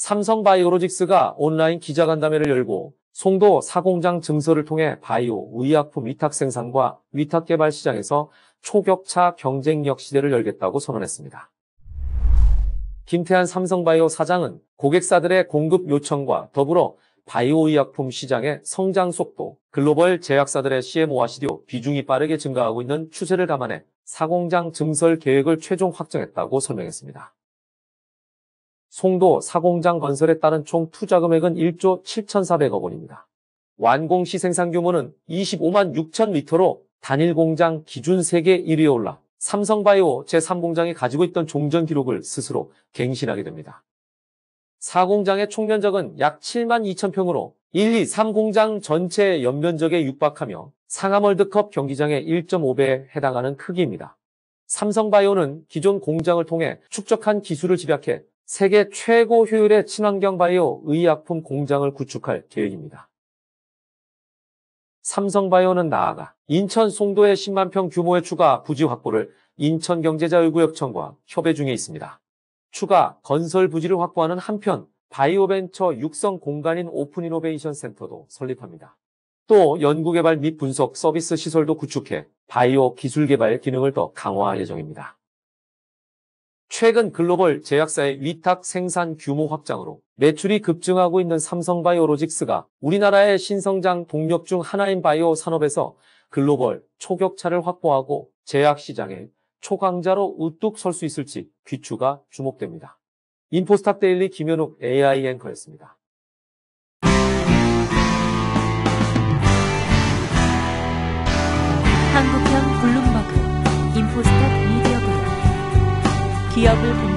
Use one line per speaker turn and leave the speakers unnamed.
삼성바이오로직스가 온라인 기자간담회를 열고 송도 사공장 증설을 통해 바이오, 의약품 위탁 생산과 위탁 개발 시장에서 초격차 경쟁력 시대를 열겠다고 선언했습니다. 김태한 삼성바이오 사장은 고객사들의 공급 요청과 더불어 바이오 의약품 시장의 성장 속도, 글로벌 제약사들의 CMO와 CDO 비중이 빠르게 증가하고 있는 추세를 감안해 사공장 증설 계획을 최종 확정했다고 설명했습니다. 송도 사공장 건설에 따른 총 투자 금액은 1조 7,400억 원입니다. 완공 시 생산 규모는 25만 6천 리터로 단일 공장 기준 세계 1위에 올라 삼성바이오 제3공장이 가지고 있던 종전 기록을 스스로 갱신하게 됩니다. 4공장의 총면적은 약 7만 2천 평으로 1, 2, 3공장 전체 연면적에 육박하며 상암 월드컵 경기장의 1.5배에 해당하는 크기입니다. 삼성바이오는 기존 공장을 통해 축적한 기술을 집약해 세계 최고 효율의 친환경 바이오 의약품 공장을 구축할 계획입니다. 삼성바이오는 나아가 인천 송도의 10만 평 규모의 추가 부지 확보를 인천경제자유구역청과 협의 중에 있습니다. 추가 건설 부지를 확보하는 한편 바이오벤처 육성 공간인 오픈이노베이션 센터도 설립합니다. 또 연구개발 및 분석 서비스 시설도 구축해 바이오 기술 개발 기능을 더 강화할 예정입니다. 최근 글로벌 제약사의 위탁 생산 규모 확장으로 매출이 급증하고 있는 삼성바이오로직스가 우리나라의 신성장 동력 중 하나인 바이오 산업에서 글로벌 초격차를 확보하고 제약 시장에 초강자로 우뚝 설 수 있을지 귀추가 주목됩니다. 인포스탁 데일리 김현욱 AI 앵커였습니다.
Diablo